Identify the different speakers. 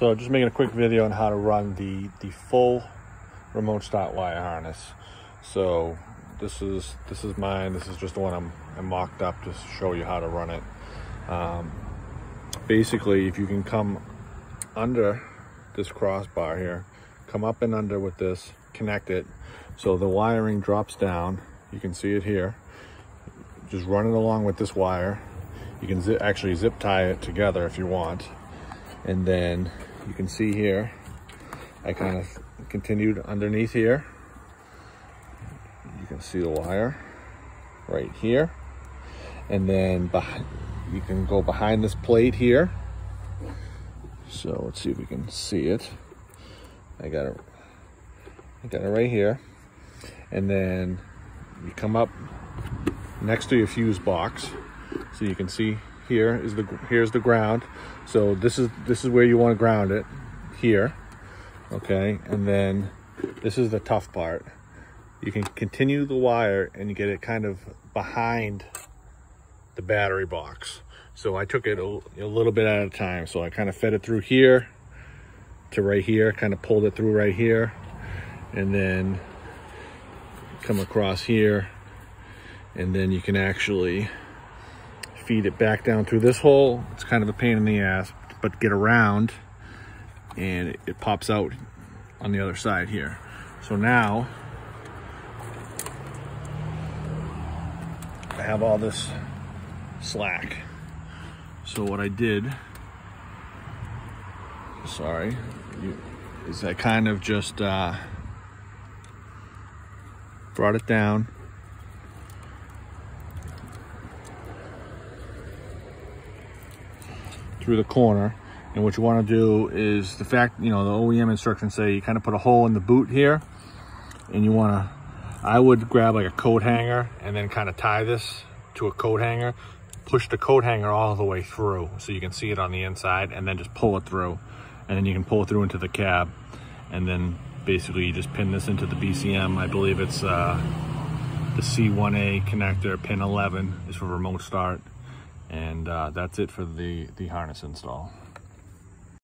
Speaker 1: So just making a quick video on how to run the, the full remote start wire harness. So this is this is mine. This is just the one I'm, I mocked up to show you how to run it. Um, basically, if you can come under this crossbar here, come up and under with this, connect it. So the wiring drops down. You can see it here. Just run it along with this wire. You can zip, actually zip tie it together if you want. And then you can see here, I kind of continued underneath here. You can see the wire right here. And then behind, you can go behind this plate here. So let's see if we can see it. I got it, I got it right here. And then you come up next to your fuse box. So you can see here is the here's the ground. So this is this is where you want to ground it here okay? And then this is the tough part. You can continue the wire and you get it kind of behind the battery box. So I took it a, a little bit at a time. So I kind of fed it through here to right here kind of pulled it through right here and then come across here. And then you can actually feed it back down through this hole. It's kind of a pain in the ass, but get around and it, pops out on the other side here. So now I have all this slack. So what I did, sorry, is I kind of just uh, brought it down through the corner. And what you want to do is the fact, you know, the OEM instructions say you kind of put a hole in the boot here and you want to, I would grab like a coat hanger and then kind of tie this to a coat hanger, push the coat hanger all the way through so you can see it on the inside and then just pull it through. And then you can pull it through into the cab. And then basically you just pin this into the BCM. I believe it's uh, the C1A connector, pin 11 is for remote start and uh, that's it for the, the harness install.